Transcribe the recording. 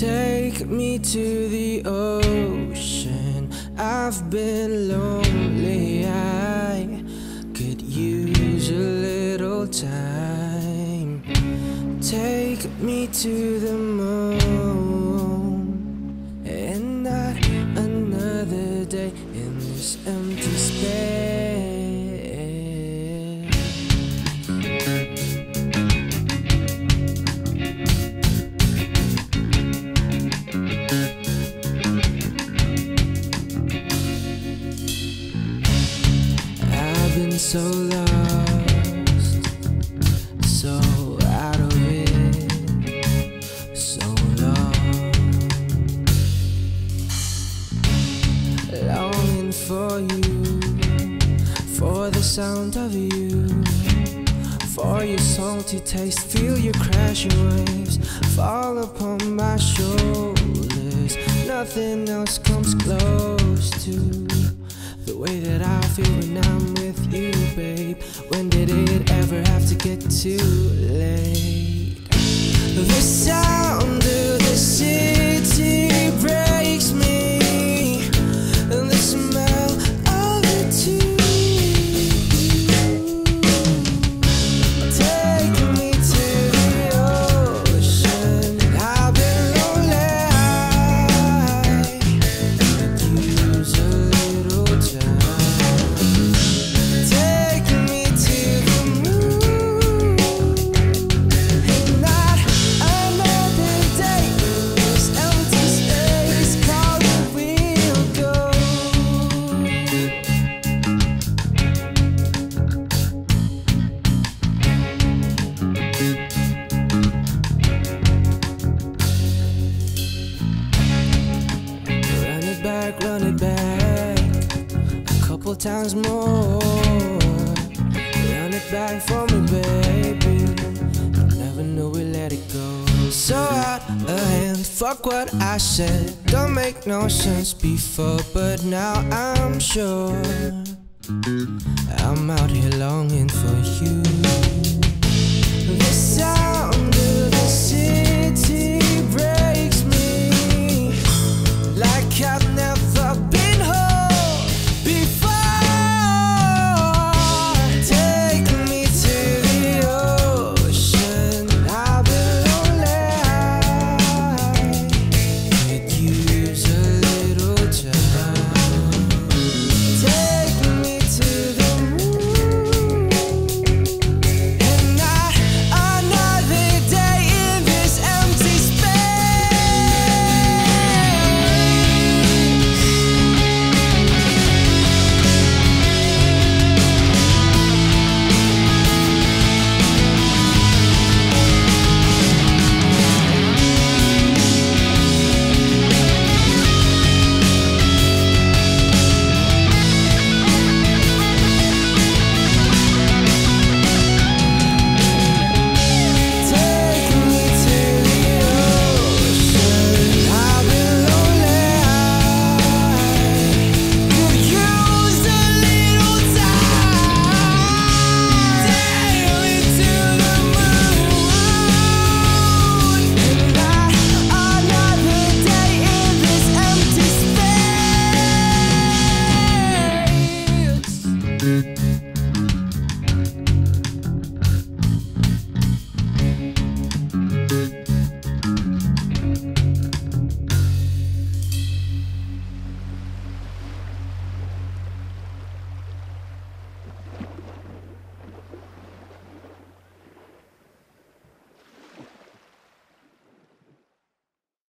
Take me to the ocean. I've been lonely. I could use a little time. Take me to the moon. And not another day in this I've been so lost, so out of it, so long. Longing for you, for the sound of you, for your salty taste. Feel your crashing waves fall upon my shoulders. Nothing else comes close to way that I feel when I'm with you, babe. When did it ever have to get too late? The sound couple times more. Run it back for me, baby. Never knew we let it go. So out of hand, fuck what I said. Don't make no sense before, but now I'm sure. I'm out here longing for you. Bye.